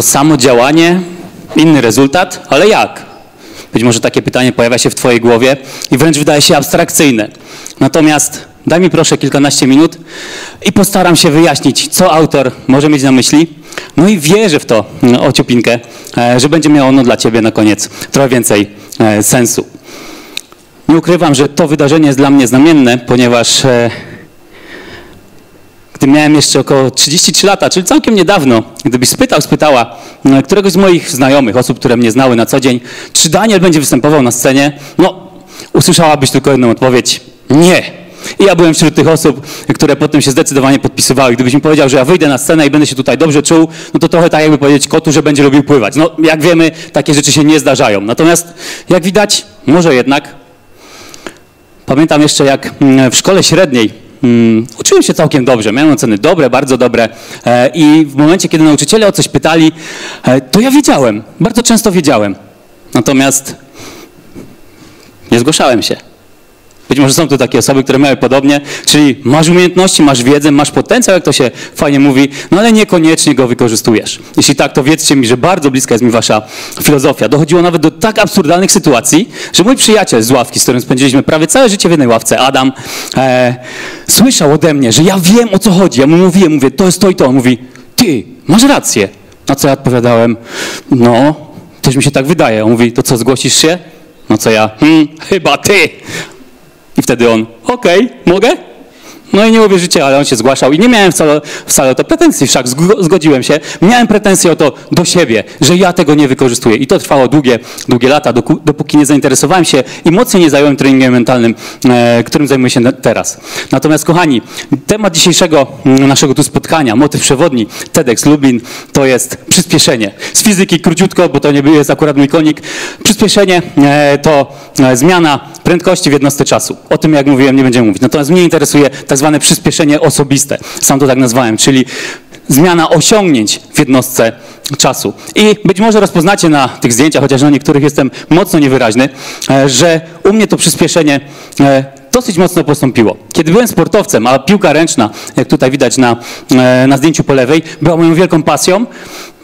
To samo działanie, inny rezultat, ale jak? Być może takie pytanie pojawia się w Twojej głowie i wręcz wydaje się abstrakcyjne. Natomiast daj mi proszę kilkanaście minut i postaram się wyjaśnić, co autor może mieć na myśli. No i wierzę w to, mm, ociupinkę, e, że będzie miało ono dla Ciebie na koniec trochę więcej e, sensu. Nie ukrywam, że to wydarzenie jest dla mnie znamienne, ponieważ e, gdy miałem jeszcze około 33 lata, czyli całkiem niedawno, gdybyś spytał, spytała e, któregoś z moich znajomych, osób, które mnie znały na co dzień, czy Daniel będzie występował na scenie, no usłyszałabyś tylko jedną odpowiedź, nie. I ja byłem wśród tych osób, które potem się zdecydowanie podpisywały. Gdybyś mi powiedział, że ja wyjdę na scenę i będę się tutaj dobrze czuł, no to trochę tak jakby powiedzieć kotu, że będzie lubił pływać. No jak wiemy, takie rzeczy się nie zdarzają. Natomiast jak widać, może jednak. Pamiętam jeszcze jak mm, w szkole średniej mm, uczyłem się całkiem dobrze, miałem oceny dobre, bardzo dobre e, i w momencie, kiedy nauczyciele o coś pytali, e, to ja wiedziałem, bardzo często wiedziałem. Natomiast nie zgłaszałem się. Być może są tu takie osoby, które miały podobnie, czyli masz umiejętności, masz wiedzę, masz potencjał, jak to się fajnie mówi, no ale niekoniecznie go wykorzystujesz. Jeśli tak, to wiedzcie mi, że bardzo bliska jest mi wasza filozofia. Dochodziło nawet do tak absurdalnych sytuacji, że mój przyjaciel z ławki, z którym spędziliśmy prawie całe życie w jednej ławce, Adam, e, słyszał ode mnie, że ja wiem o co chodzi. Ja mu mówiłem, mówię, to jest to i to. On mówi, ty, masz rację. Na co ja odpowiadałem, no, też mi się tak wydaje. On mówi, to co, zgłosisz się? No co ja, hmm, chyba ty. I wtedy on, okej, okay, mogę? No i nie uwierzycie, ale on się zgłaszał i nie miałem wcale, wcale o to pretensji, wszak zgodziłem się. Miałem pretensje o to do siebie, że ja tego nie wykorzystuję. I to trwało długie, długie lata, dopóki nie zainteresowałem się i mocniej nie zająłem treningiem mentalnym, e, którym zajmuję się teraz. Natomiast kochani, temat dzisiejszego mm, naszego tu spotkania, motyw przewodni TEDx Lublin, to jest przyspieszenie. Z fizyki króciutko, bo to nie jest akurat mój konik. Przyspieszenie e, to e, zmiana prędkości w jednostce czasu. O tym, jak mówiłem, nie będziemy mówić. Natomiast mnie interesuje tak zwane przyspieszenie osobiste. Sam to tak nazwałem, czyli zmiana osiągnięć w jednostce czasu. I być może rozpoznacie na tych zdjęciach, chociaż na niektórych jestem mocno niewyraźny, e, że u mnie to przyspieszenie e, dosyć mocno postąpiło. Kiedy byłem sportowcem, a piłka ręczna, jak tutaj widać na, e, na zdjęciu po lewej, była moją wielką pasją,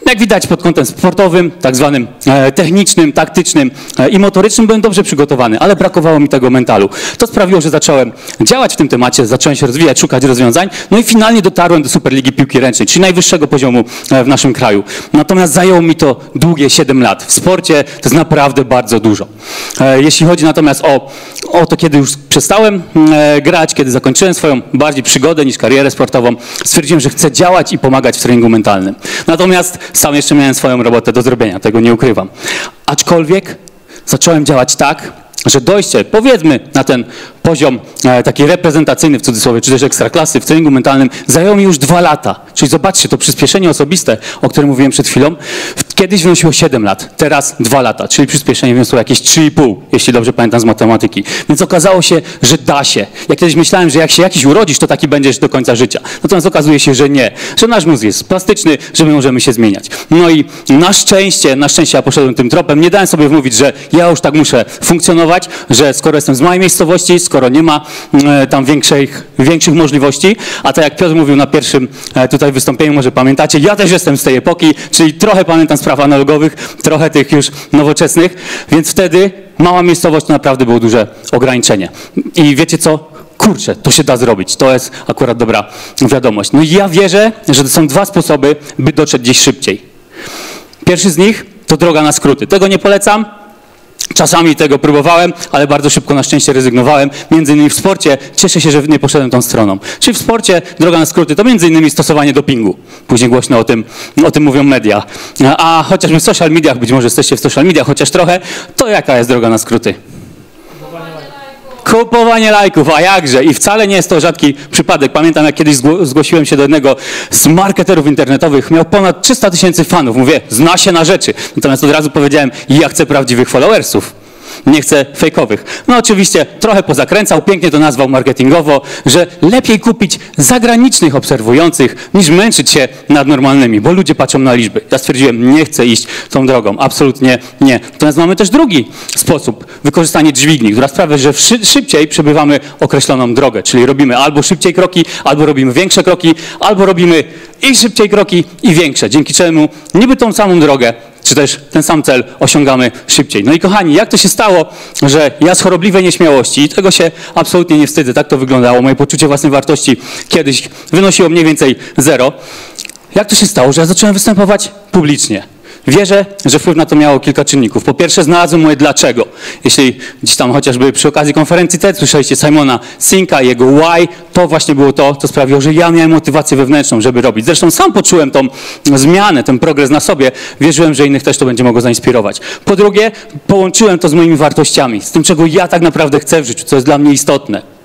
jak widać pod kątem sportowym, tak zwanym e, technicznym, taktycznym e, i motorycznym byłem dobrze przygotowany, ale brakowało mi tego mentalu. To sprawiło, że zacząłem działać w tym temacie, zacząłem się rozwijać, szukać rozwiązań, no i finalnie dotarłem do Superligi Piłki Ręcznej, czyli najwyższego poziomu e, w naszym kraju. Natomiast zajęło mi to długie 7 lat. W sporcie to jest naprawdę bardzo dużo. Jeśli chodzi natomiast o, o to, kiedy już przestałem grać, kiedy zakończyłem swoją bardziej przygodę niż karierę sportową, stwierdziłem, że chcę działać i pomagać w treningu mentalnym. Natomiast sam jeszcze miałem swoją robotę do zrobienia, tego nie ukrywam. Aczkolwiek zacząłem działać tak, że dojście, powiedzmy, na ten poziom e, taki reprezentacyjny w cudzysłowie, czy też ekstraklasy w treningu mentalnym zajęło mi już dwa lata. Czyli zobaczcie, to przyspieszenie osobiste, o którym mówiłem przed chwilą, kiedyś wynosiło 7 lat, teraz 2 lata, czyli przyspieszenie wyniosło jakieś 3,5, jeśli dobrze pamiętam z matematyki. Więc okazało się, że da się. Ja kiedyś myślałem, że jak się jakiś urodzisz, to taki będziesz do końca życia. Natomiast okazuje się, że nie, że nasz mózg jest plastyczny, że my możemy się zmieniać. No i na szczęście, na szczęście ja poszedłem tym tropem, nie dałem sobie wmówić, że ja już tak muszę funkcjonować, że skoro jestem z małej miejscowości, skoro nie ma e, tam większych, większych możliwości, a tak jak Piotr mówił na pierwszym e, tutaj wystąpieniu, może pamiętacie, ja też jestem z tej epoki, czyli trochę pamiętam spraw analogowych, trochę tych już nowoczesnych, więc wtedy mała miejscowość to naprawdę było duże ograniczenie. I wiecie co? Kurczę, to się da zrobić. To jest akurat dobra wiadomość. No i ja wierzę, że są dwa sposoby, by dotrzeć gdzieś szybciej. Pierwszy z nich to droga na skróty. Tego nie polecam, Czasami tego próbowałem, ale bardzo szybko na szczęście rezygnowałem. Między innymi w sporcie cieszę się, że nie poszedłem tą stroną. Czyli w sporcie droga na skróty to między innymi stosowanie dopingu. Później głośno o tym, o tym mówią media. A chociażby w social mediach, być może jesteście w social mediach chociaż trochę, to jaka jest droga na skróty? Kupowanie lajków, a jakże? I wcale nie jest to rzadki przypadek. Pamiętam, jak kiedyś zgłosiłem się do jednego z marketerów internetowych, miał ponad 300 tysięcy fanów. Mówię, zna się na rzeczy. Natomiast od razu powiedziałem, ja chcę prawdziwych followersów. Nie chcę fejkowych. No oczywiście trochę pozakręcał, pięknie to nazwał marketingowo, że lepiej kupić zagranicznych obserwujących niż męczyć się nad normalnymi, bo ludzie patrzą na liczby. Ja stwierdziłem, nie chcę iść tą drogą, absolutnie nie. Natomiast mamy też drugi sposób, wykorzystanie dźwigni, która sprawia, że szybciej przebywamy określoną drogę, czyli robimy albo szybciej kroki, albo robimy większe kroki, albo robimy i szybciej kroki i większe, dzięki czemu niby tą samą drogę czy też ten sam cel osiągamy szybciej. No i kochani, jak to się stało, że ja z chorobliwej nieśmiałości, i tego się absolutnie nie wstydzę, tak to wyglądało, moje poczucie własnej wartości kiedyś wynosiło mniej więcej zero. Jak to się stało, że ja zacząłem występować publicznie? Wierzę, że wpływ na to miało kilka czynników. Po pierwsze, znalazłem moje dlaczego. Jeśli gdzieś tam chociażby przy okazji konferencji TED słyszeliście Simona Sinka, jego why, to właśnie było to, co sprawiło, że ja miałem motywację wewnętrzną, żeby robić. Zresztą sam poczułem tą zmianę, ten progres na sobie. Wierzyłem, że innych też to będzie mogło zainspirować. Po drugie, połączyłem to z moimi wartościami, z tym, czego ja tak naprawdę chcę w życiu, co jest dla mnie istotne.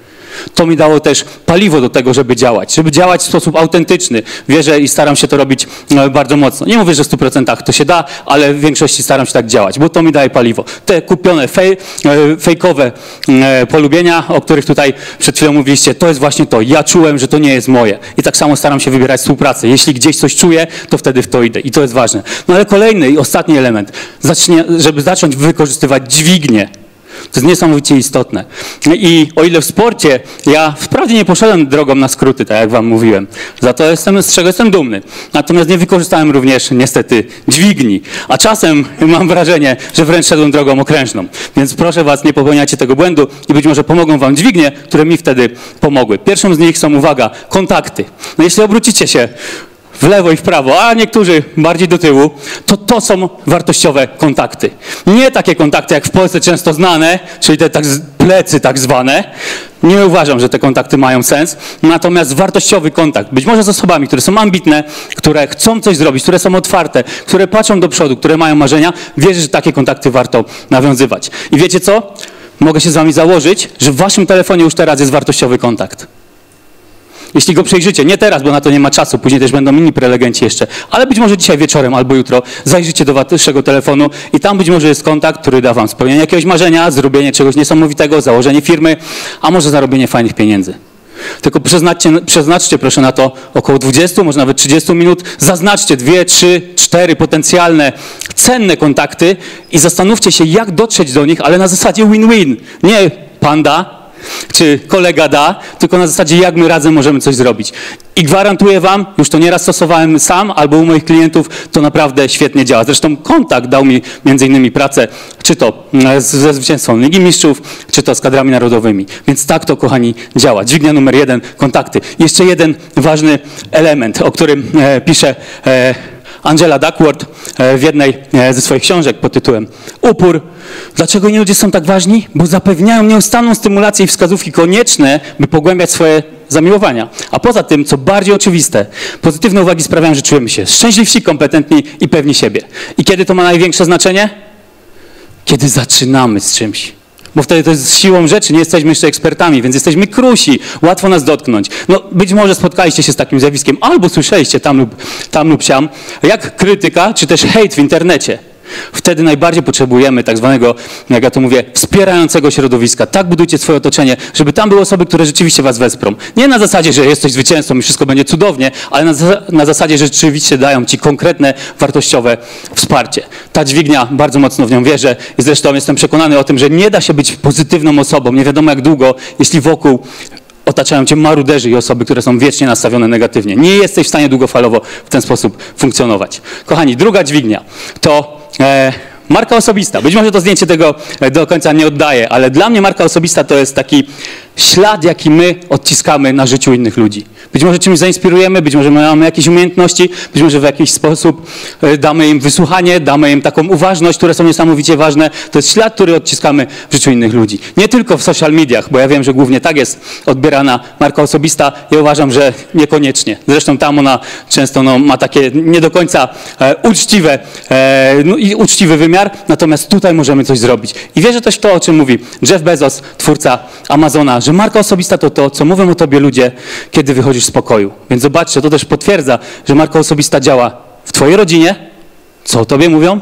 To mi dało też paliwo do tego, żeby działać, żeby działać w sposób autentyczny. Wierzę i staram się to robić e, bardzo mocno. Nie mówię, że w 100% to się da, ale w większości staram się tak działać, bo to mi daje paliwo. Te kupione fej, e, fejkowe e, polubienia, o których tutaj przed chwilą mówiliście, to jest właśnie to. Ja czułem, że to nie jest moje. I tak samo staram się wybierać współpracę. Jeśli gdzieś coś czuję, to wtedy w to idę. I to jest ważne. No ale kolejny i ostatni element, zacznie, żeby zacząć wykorzystywać dźwignię to jest niesamowicie istotne. I o ile w sporcie ja wprawdzie nie poszedłem drogą na skróty, tak jak wam mówiłem, za to jestem, z czego jestem dumny. Natomiast nie wykorzystałem również niestety dźwigni. A czasem mam wrażenie, że wręcz szedłem drogą okrężną. Więc proszę was, nie popełniajcie tego błędu i być może pomogą wam dźwignie, które mi wtedy pomogły. Pierwszą z nich są, uwaga, kontakty. No jeśli obrócicie się w lewo i w prawo, a niektórzy bardziej do tyłu, to to są wartościowe kontakty. Nie takie kontakty jak w Polsce często znane, czyli te tak plecy tak zwane. Nie uważam, że te kontakty mają sens. Natomiast wartościowy kontakt, być może z osobami, które są ambitne, które chcą coś zrobić, które są otwarte, które patrzą do przodu, które mają marzenia, wierzę, że takie kontakty warto nawiązywać. I wiecie co? Mogę się z wami założyć, że w waszym telefonie już teraz jest wartościowy kontakt. Jeśli go przejrzycie, nie teraz, bo na to nie ma czasu, później też będą inni prelegenci jeszcze, ale być może dzisiaj wieczorem albo jutro zajrzycie do waszego telefonu i tam być może jest kontakt, który da wam spełnienie jakiegoś marzenia, zrobienie czegoś niesamowitego, założenie firmy, a może zarobienie fajnych pieniędzy. Tylko przeznaczcie, przeznaczcie proszę na to około 20, może nawet 30 minut. Zaznaczcie dwie, trzy, cztery potencjalne, cenne kontakty i zastanówcie się, jak dotrzeć do nich, ale na zasadzie win-win. Nie panda, czy kolega da, tylko na zasadzie jak my razem możemy coś zrobić. I gwarantuję wam, już to nieraz stosowałem sam albo u moich klientów, to naprawdę świetnie działa. Zresztą kontakt dał mi między innymi pracę, czy to e, ze zwycięstwem Ligi Mistrzów, czy to z kadrami narodowymi. Więc tak to, kochani, działa. Dźwignia numer jeden, kontakty. Jeszcze jeden ważny element, o którym e, pisze e, Angela Duckworth e, w jednej e, ze swoich książek pod tytułem Upór. Dlaczego inni ludzie są tak ważni? Bo zapewniają nieustanną stymulację i wskazówki konieczne, by pogłębiać swoje zamiłowania. A poza tym, co bardziej oczywiste, pozytywne uwagi sprawiają, że czujemy się szczęśliwsi, kompetentni i pewni siebie. I kiedy to ma największe znaczenie? Kiedy zaczynamy z czymś bo wtedy to jest siłą rzeczy, nie jesteśmy jeszcze ekspertami, więc jesteśmy krusi, łatwo nas dotknąć. No być może spotkaliście się z takim zjawiskiem, albo słyszeliście tam lub, tam lub siam, jak krytyka, czy też hejt w internecie. Wtedy najbardziej potrzebujemy tak zwanego, jak ja to mówię, wspierającego środowiska. Tak budujcie swoje otoczenie, żeby tam były osoby, które rzeczywiście was wesprą. Nie na zasadzie, że jesteś zwycięzcą i wszystko będzie cudownie, ale na, na zasadzie, że rzeczywiście dają ci konkretne, wartościowe wsparcie. Ta dźwignia, bardzo mocno w nią wierzę i zresztą jestem przekonany o tym, że nie da się być pozytywną osobą, nie wiadomo jak długo, jeśli wokół otaczają cię maruderzy i osoby, które są wiecznie nastawione negatywnie. Nie jesteś w stanie długofalowo w ten sposób funkcjonować. Kochani, druga dźwignia to E, marka osobista. Być może to zdjęcie tego e, do końca nie oddaje, ale dla mnie marka osobista to jest taki ślad, jaki my odciskamy na życiu innych ludzi. Być może czymś zainspirujemy, być może mamy jakieś umiejętności, być może w jakiś sposób e, damy im wysłuchanie, damy im taką uważność, które są niesamowicie ważne. To jest ślad, który odciskamy w życiu innych ludzi. Nie tylko w social mediach, bo ja wiem, że głównie tak jest odbierana marka osobista. Ja uważam, że niekoniecznie. Zresztą tam ona często no, ma takie nie do końca e, uczciwe e, no, i uczciwy wymiar, natomiast tutaj możemy coś zrobić. I wierzę też w to, o czym mówi Jeff Bezos, twórca Amazona, że marka osobista to to, co mówią o tobie ludzie, kiedy wychodzisz z pokoju. Więc zobaczcie, to też potwierdza, że marka osobista działa w twojej rodzinie, co o tobie mówią,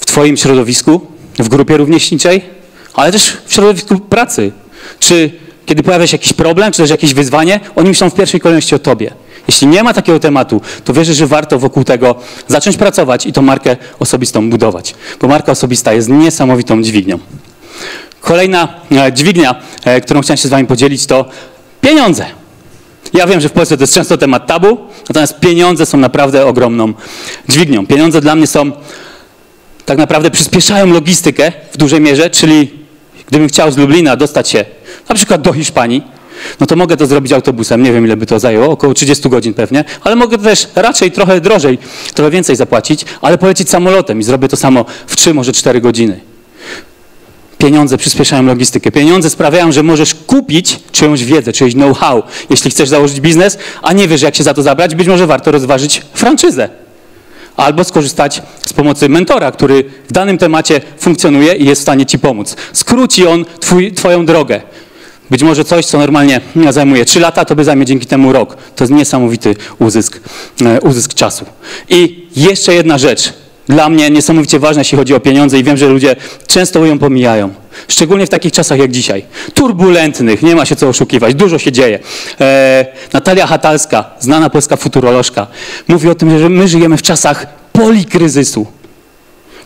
w twoim środowisku, w grupie rówieśniczej, ale też w środowisku pracy. Czy kiedy pojawia się jakiś problem, czy też jakieś wyzwanie, oni myślą w pierwszej kolejności o tobie. Jeśli nie ma takiego tematu, to wierzę, że warto wokół tego zacząć pracować i tą markę osobistą budować, bo marka osobista jest niesamowitą dźwignią. Kolejna e, dźwignia, e, którą chciałem się z Wami podzielić, to pieniądze. Ja wiem, że w Polsce to jest często temat tabu, natomiast pieniądze są naprawdę ogromną dźwignią. Pieniądze dla mnie są, tak naprawdę przyspieszają logistykę w dużej mierze, czyli gdybym chciał z Lublina dostać się na przykład do Hiszpanii, no to mogę to zrobić autobusem. Nie wiem, ile by to zajęło, około 30 godzin pewnie, ale mogę też raczej trochę drożej, trochę więcej zapłacić, ale polecieć samolotem i zrobię to samo w 3, może 4 godziny. Pieniądze przyspieszają logistykę. Pieniądze sprawiają, że możesz kupić czyjąś wiedzę, czyjeś know-how, jeśli chcesz założyć biznes, a nie wiesz, jak się za to zabrać, być może warto rozważyć franczyzę. Albo skorzystać z pomocy mentora, który w danym temacie funkcjonuje i jest w stanie ci pomóc. Skróci on twój, twoją drogę. Być może coś, co normalnie zajmuje 3 lata, to by zajmie dzięki temu rok. To jest niesamowity uzysk, e, uzysk czasu. I jeszcze jedna rzecz, dla mnie niesamowicie ważna, jeśli chodzi o pieniądze i wiem, że ludzie często ją pomijają. Szczególnie w takich czasach jak dzisiaj. Turbulentnych, nie ma się co oszukiwać, dużo się dzieje. E, Natalia Hatalska, znana polska futurolożka, mówi o tym, że my żyjemy w czasach polikryzysu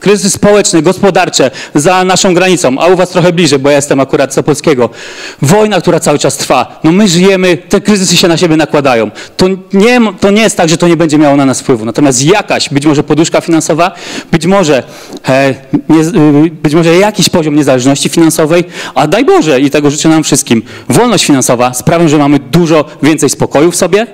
kryzysy społeczne, gospodarcze za naszą granicą, a u was trochę bliżej, bo ja jestem akurat z Polskiego. Wojna, która cały czas trwa. No my żyjemy, te kryzysy się na siebie nakładają. To nie, to nie jest tak, że to nie będzie miało na nas wpływu. Natomiast jakaś, być może poduszka finansowa, być może, e, nie, y, być może jakiś poziom niezależności finansowej, a daj Boże i tego życzę nam wszystkim. Wolność finansowa sprawia, że mamy dużo więcej spokoju w sobie,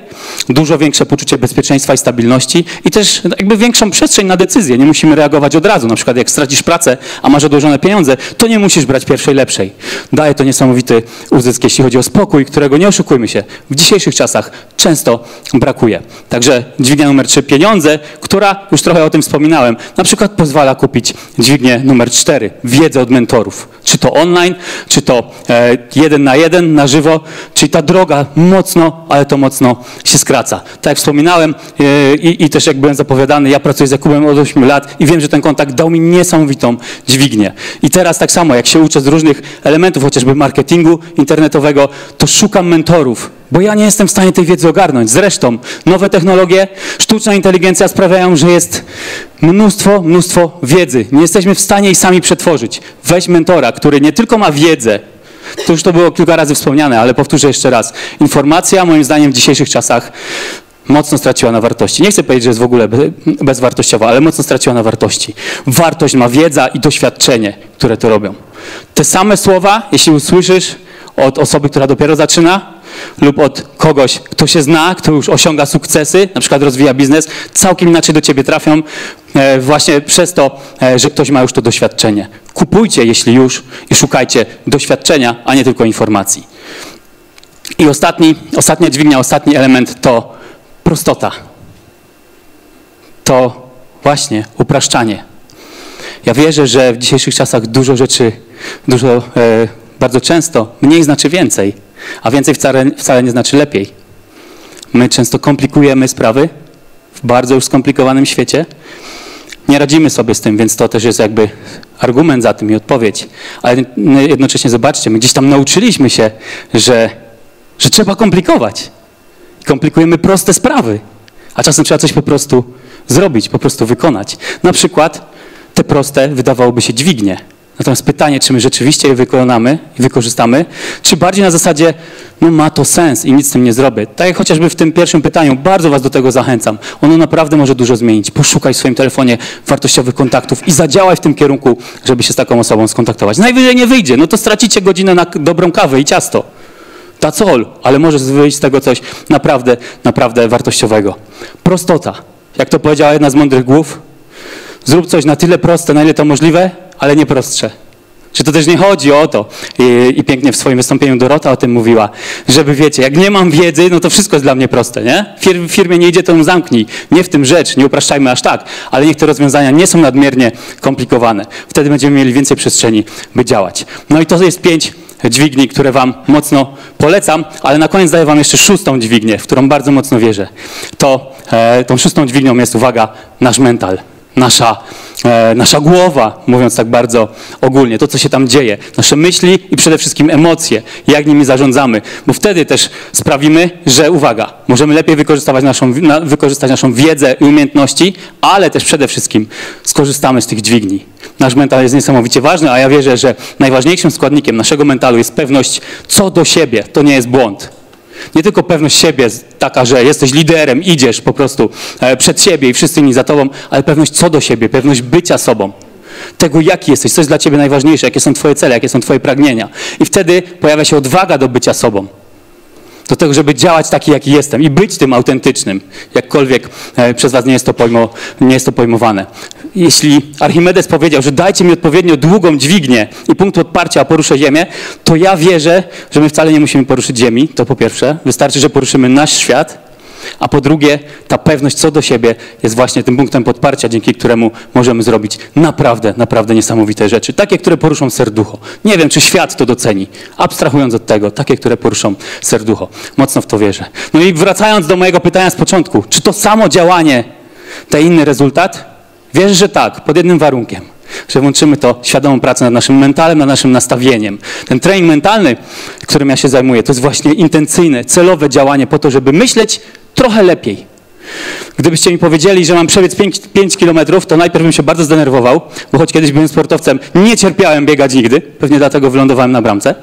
dużo większe poczucie bezpieczeństwa i stabilności i też jakby większą przestrzeń na decyzje. Nie musimy reagować od razu. Na przykład jak stracisz pracę, a masz odłożone pieniądze, to nie musisz brać pierwszej lepszej. Daje to niesamowity uzysk, jeśli chodzi o spokój, którego nie oszukujmy się, w dzisiejszych czasach często brakuje. Także dźwignia numer 3 pieniądze, która, już trochę o tym wspominałem, na przykład pozwala kupić dźwignię numer 4 wiedzę od mentorów. Czy to online, czy to e, jeden na jeden, na żywo, czyli ta droga mocno, ale to mocno się skraca. Tak jak wspominałem e, i, i też jak byłem zapowiadany, ja pracuję z Jakubem od 8 lat i wiem, że ten kontakt dał mi niesamowitą dźwignię. I teraz tak samo, jak się uczę z różnych elementów, chociażby marketingu internetowego, to szukam mentorów, bo ja nie jestem w stanie tej wiedzy ogarnąć. Zresztą nowe technologie, sztuczna inteligencja sprawiają, że jest mnóstwo, mnóstwo wiedzy. Nie jesteśmy w stanie jej sami przetworzyć. Weź mentora, który nie tylko ma wiedzę, to już to było kilka razy wspomniane, ale powtórzę jeszcze raz. Informacja, moim zdaniem, w dzisiejszych czasach mocno straciła na wartości. Nie chcę powiedzieć, że jest w ogóle bezwartościowa, ale mocno straciła na wartości. Wartość ma wiedza i doświadczenie, które to robią. Te same słowa, jeśli usłyszysz od osoby, która dopiero zaczyna, lub od kogoś, kto się zna, kto już osiąga sukcesy, na przykład rozwija biznes, całkiem inaczej do ciebie trafią e, właśnie przez to, e, że ktoś ma już to doświadczenie. Kupujcie, jeśli już, i szukajcie doświadczenia, a nie tylko informacji. I ostatni, ostatnia dźwignia, ostatni element to prostota. To właśnie upraszczanie. Ja wierzę, że w dzisiejszych czasach dużo rzeczy, dużo, e, bardzo często mniej znaczy więcej, a więcej wcale, wcale nie znaczy lepiej. My często komplikujemy sprawy w bardzo już skomplikowanym świecie. Nie radzimy sobie z tym, więc to też jest jakby argument za tym i odpowiedź. Ale jednocześnie zobaczcie, my gdzieś tam nauczyliśmy się, że, że trzeba komplikować komplikujemy proste sprawy, a czasem trzeba coś po prostu zrobić, po prostu wykonać. Na przykład te proste wydawałoby się dźwignie. Natomiast pytanie, czy my rzeczywiście je wykonamy i wykorzystamy, czy bardziej na zasadzie, no ma to sens i nic z tym nie zrobię. Tak jak chociażby w tym pierwszym pytaniu, bardzo Was do tego zachęcam. Ono naprawdę może dużo zmienić. Poszukaj w swoim telefonie wartościowych kontaktów i zadziałaj w tym kierunku, żeby się z taką osobą skontaktować. Najwyżej nie wyjdzie, no to stracicie godzinę na dobrą kawę i ciasto. That's all, ale może wyjść z tego coś naprawdę, naprawdę wartościowego. Prostota. Jak to powiedziała jedna z mądrych głów, zrób coś na tyle proste, na ile to możliwe, ale nie prostsze. Że to też nie chodzi o to, I, i, pięknie w swoim wystąpieniu Dorota o tym mówiła, żeby wiecie, jak nie mam wiedzy, no to wszystko jest dla mnie proste, nie? W firmie nie idzie, to ją zamknij. Nie w tym rzecz, nie upraszczajmy aż tak, ale niech te rozwiązania nie są nadmiernie komplikowane. Wtedy będziemy mieli więcej przestrzeni, by działać. No i to jest pięć dźwigni, które Wam mocno polecam, ale na koniec daję Wam jeszcze szóstą dźwignię, w którą bardzo mocno wierzę. To e, tą szóstą dźwignią jest, uwaga, nasz mental, nasza, e, nasza głowa, mówiąc tak bardzo ogólnie, to co się tam dzieje, nasze myśli i przede wszystkim emocje, jak nimi zarządzamy, bo wtedy też sprawimy, że uwaga, możemy lepiej naszą, na, wykorzystać naszą wiedzę i umiejętności, ale też przede wszystkim skorzystamy z tych dźwigni. Nasz mental jest niesamowicie ważny, a ja wierzę, że najważniejszym składnikiem naszego mentalu jest pewność co do siebie. To nie jest błąd. Nie tylko pewność siebie, taka, że jesteś liderem, idziesz po prostu e, przed siebie i wszyscy inni za tobą, ale pewność co do siebie, pewność bycia sobą. Tego, jaki jesteś, co jest dla ciebie najważniejsze, jakie są twoje cele, jakie są twoje pragnienia. I wtedy pojawia się odwaga do bycia sobą. Do tego, żeby działać taki, jaki jestem i być tym autentycznym, jakkolwiek e, przez was nie jest to, pojmo, nie jest to pojmowane. Jeśli Archimedes powiedział, że dajcie mi odpowiednio długą dźwignię i punkt odparcia, a poruszę ziemię, to ja wierzę, że my wcale nie musimy poruszyć ziemi, to po pierwsze. Wystarczy, że poruszymy nasz świat, a po drugie, ta pewność co do siebie jest właśnie tym punktem podparcia, dzięki któremu możemy zrobić naprawdę, naprawdę niesamowite rzeczy. Takie, które poruszą serducho. Nie wiem, czy świat to doceni. Abstrahując od tego, takie, które poruszą serducho. Mocno w to wierzę. No i wracając do mojego pytania z początku. Czy to samo działanie da inny rezultat? Wierzę, że tak, pod jednym warunkiem że włączymy to świadomą pracę nad naszym mentalem, nad naszym nastawieniem. Ten trening mentalny, którym ja się zajmuję, to jest właśnie intencyjne, celowe działanie po to, żeby myśleć trochę lepiej. Gdybyście mi powiedzieli, że mam przebiec 5, 5 kilometrów, to najpierw bym się bardzo zdenerwował, bo choć kiedyś byłem sportowcem, nie cierpiałem biegać nigdy, pewnie dlatego wylądowałem na bramce.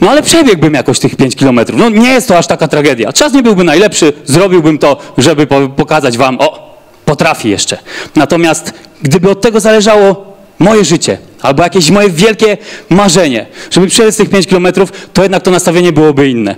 No ale przebiegłbym jakoś tych 5 kilometrów. No nie jest to aż taka tragedia. Czas nie byłby najlepszy, zrobiłbym to, żeby pokazać wam, o, potrafi jeszcze. Natomiast gdyby od tego zależało moje życie, albo jakieś moje wielkie marzenie, żeby przebiec tych 5 kilometrów, to jednak to nastawienie byłoby inne.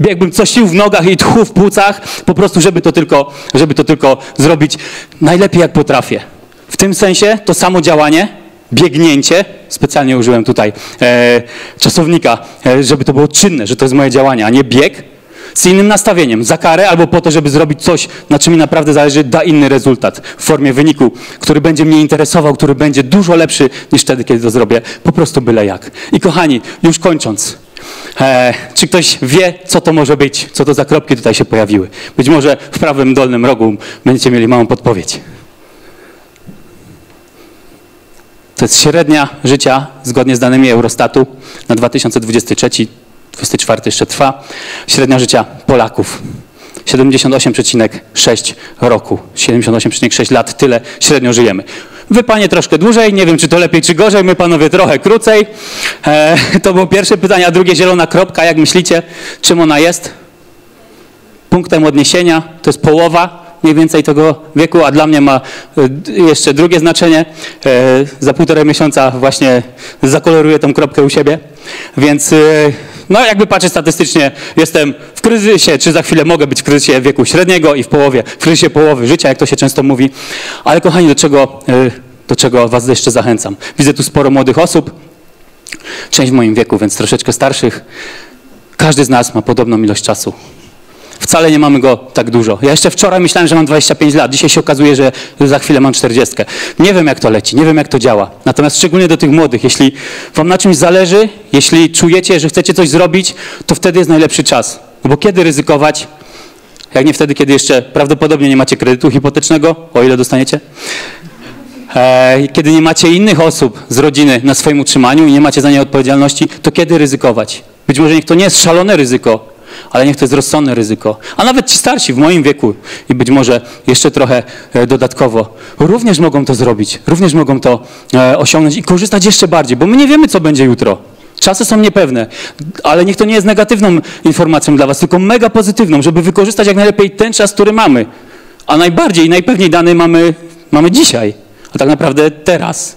Biegłbym co sił w nogach i tchu w płucach, po prostu, żeby to tylko, żeby to tylko zrobić najlepiej jak potrafię. W tym sensie to samo działanie, biegnięcie, specjalnie użyłem tutaj e, czasownika, e, żeby to było czynne, że to jest moje działanie, a nie bieg, z innym nastawieniem, za karę albo po to, żeby zrobić coś, na czym mi naprawdę zależy, da inny rezultat w formie wyniku, który będzie mnie interesował, który będzie dużo lepszy niż wtedy, kiedy to zrobię, po prostu byle jak. I kochani, już kończąc, e, czy ktoś wie, co to może być, co to za kropki tutaj się pojawiły? Być może w prawym dolnym rogu będziecie mieli małą podpowiedź. To jest średnia życia, zgodnie z danymi Eurostatu na 2023 24 jeszcze trwa. Średnia życia Polaków 78,6 roku. 78,6 lat, tyle średnio żyjemy. Wy panie troszkę dłużej, nie wiem czy to lepiej czy gorzej, my panowie trochę krócej. E, to było pierwsze pytanie, a drugie zielona kropka, jak myślicie, czym ona jest? Punktem odniesienia, to jest połowa mniej więcej tego wieku, a dla mnie ma e, jeszcze drugie znaczenie. E, za półtorej miesiąca właśnie zakoloruję tą kropkę u siebie, więc e, no jakby patrzeć statystycznie, jestem w kryzysie, czy za chwilę mogę być w kryzysie wieku średniego i w połowie, w kryzysie połowy życia, jak to się często mówi. Ale kochani, do czego, y, do czego was jeszcze zachęcam? Widzę tu sporo młodych osób, część w moim wieku, więc troszeczkę starszych. Każdy z nas ma podobną ilość czasu. Wcale nie mamy go tak dużo. Ja jeszcze wczoraj myślałem, że mam 25 lat. Dzisiaj się okazuje, że za chwilę mam 40. Nie wiem, jak to leci, nie wiem, jak to działa. Natomiast szczególnie do tych młodych, jeśli wam na czymś zależy, jeśli czujecie, że chcecie coś zrobić, to wtedy jest najlepszy czas. No bo kiedy ryzykować? Jak nie wtedy, kiedy jeszcze prawdopodobnie nie macie kredytu hipotecznego, o ile dostaniecie? E, kiedy nie macie innych osób z rodziny na swoim utrzymaniu i nie macie za nie odpowiedzialności, to kiedy ryzykować? Być może niech to nie jest szalone ryzyko, ale niech to jest rozsądne ryzyko. A nawet ci starsi w moim wieku i być może jeszcze trochę e, dodatkowo, również mogą to zrobić, również mogą to e, osiągnąć i korzystać jeszcze bardziej, bo my nie wiemy, co będzie jutro. Czasy są niepewne, ale niech to nie jest negatywną informacją dla Was, tylko mega pozytywną, żeby wykorzystać jak najlepiej ten czas, który mamy. A najbardziej i najpewniej dany mamy, mamy dzisiaj, a tak naprawdę teraz.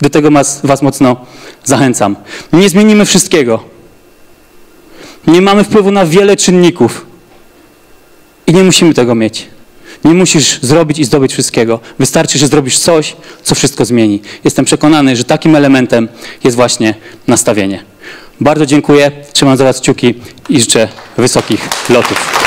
Do tego was, was mocno zachęcam. Nie zmienimy wszystkiego, nie mamy wpływu na wiele czynników. I nie musimy tego mieć. Nie musisz zrobić i zdobyć wszystkiego. Wystarczy, że zrobisz coś, co wszystko zmieni. Jestem przekonany, że takim elementem jest właśnie nastawienie. Bardzo dziękuję, trzymam za Was kciuki i życzę wysokich lotów.